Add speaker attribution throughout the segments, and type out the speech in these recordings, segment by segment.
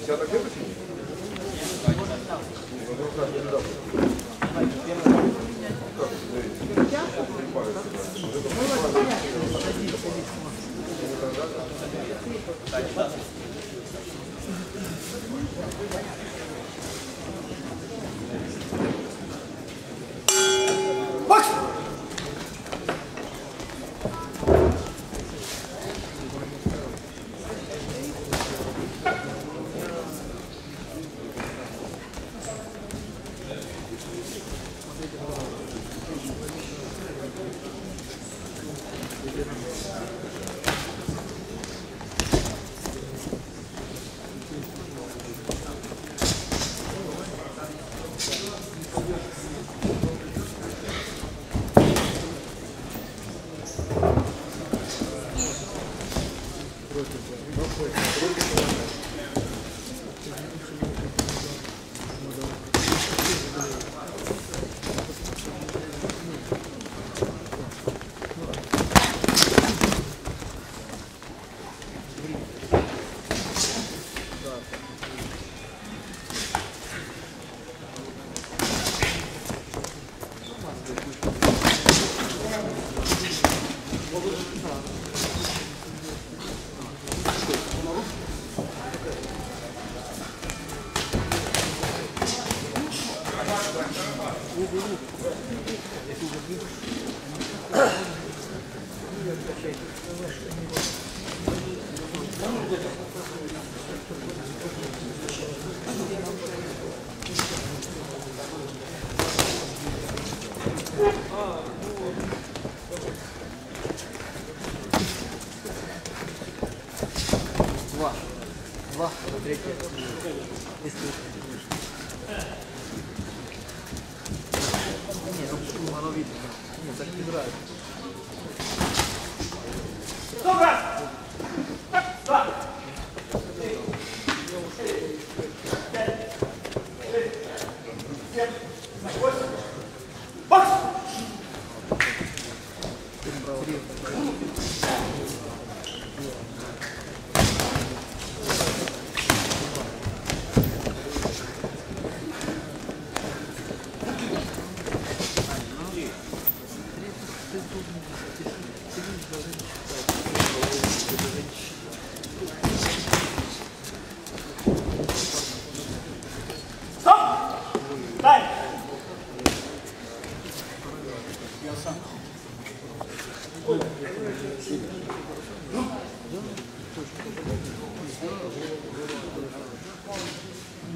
Speaker 1: Десяток выпустить?
Speaker 2: Два. Два. Третий.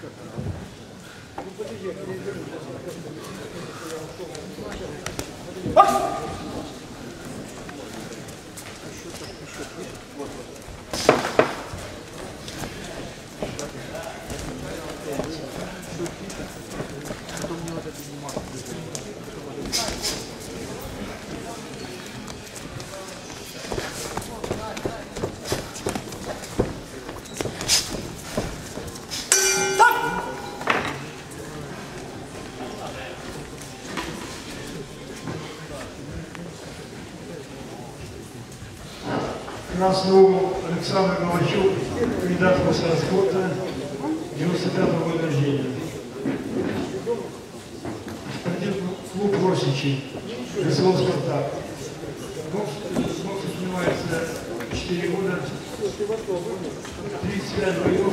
Speaker 3: У мастера спорта, 95-го года рождения. Спортивный клуб Росичи, ГСО «Спартак». Бокс, бокс занимается 4 года, 35 боев,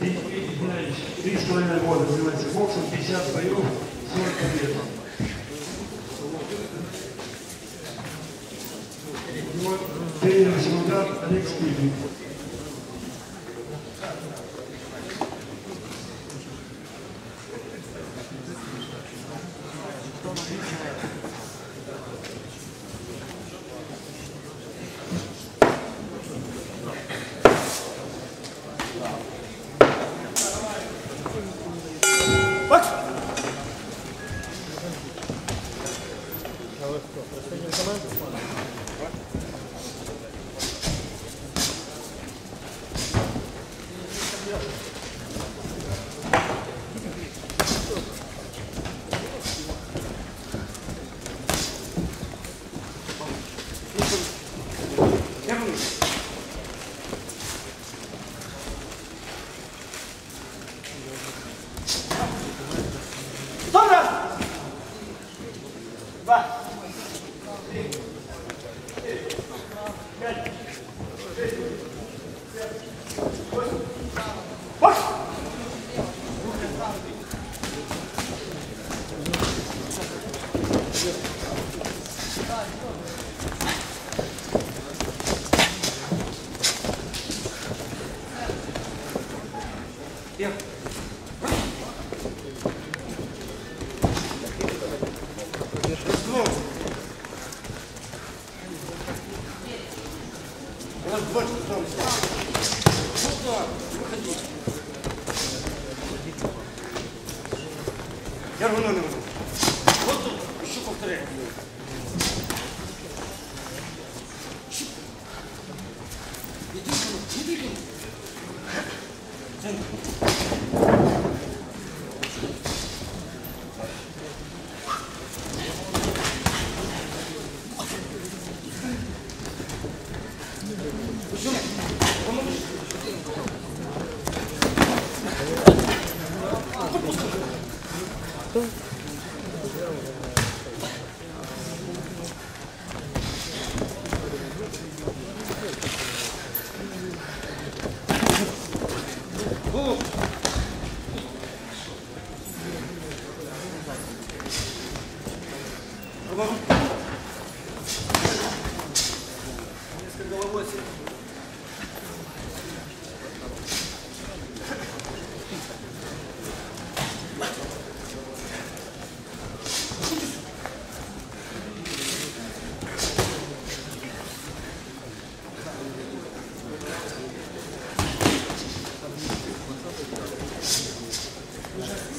Speaker 3: 3,5 года занимается боксом, 50 боев, 40 побед. Тренер секундант Олег Скрипник.
Speaker 4: Gracias. 亮 cool.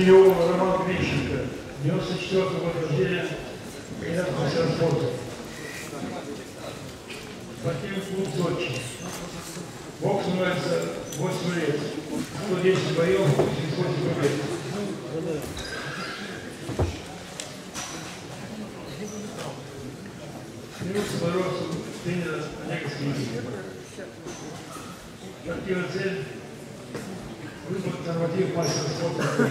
Speaker 3: Васильев Роман Грищенко, 94 года рождения, мастера спорта. Спортивный клуб «Сочи». Бокс называется 8 лет. 110 боев, 78 побед. По росту тренера Олега Скрипина. Спортивная цель Выбор норматив мастера спорта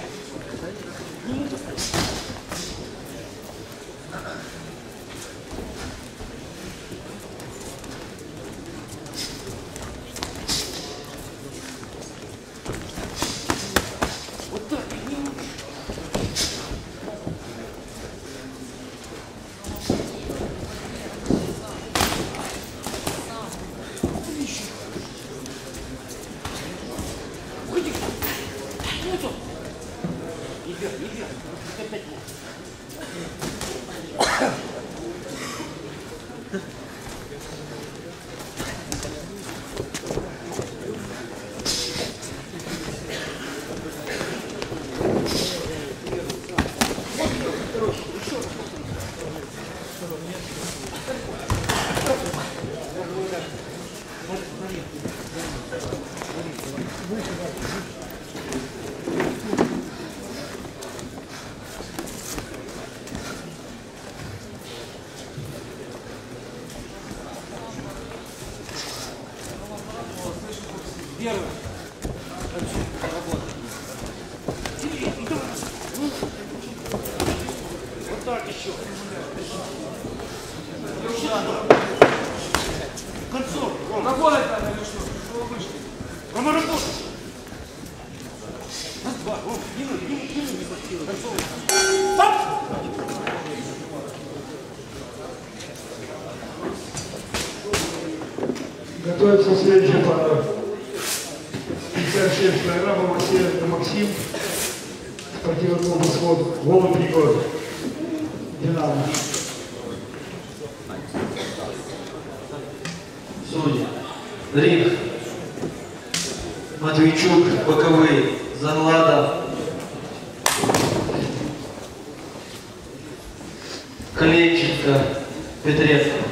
Speaker 2: Рома, работай! Раз, два, Ром, Дина, Дина, Дина, Концов.
Speaker 3: Готовится следующая пара. 56 программа Максим, Максим. Спортивный клуб «Восход». Голубь Егор. Динамо.
Speaker 5: Судьи. Рик. Матвейчук, боковые. Занлада. Колеченко, Петренко.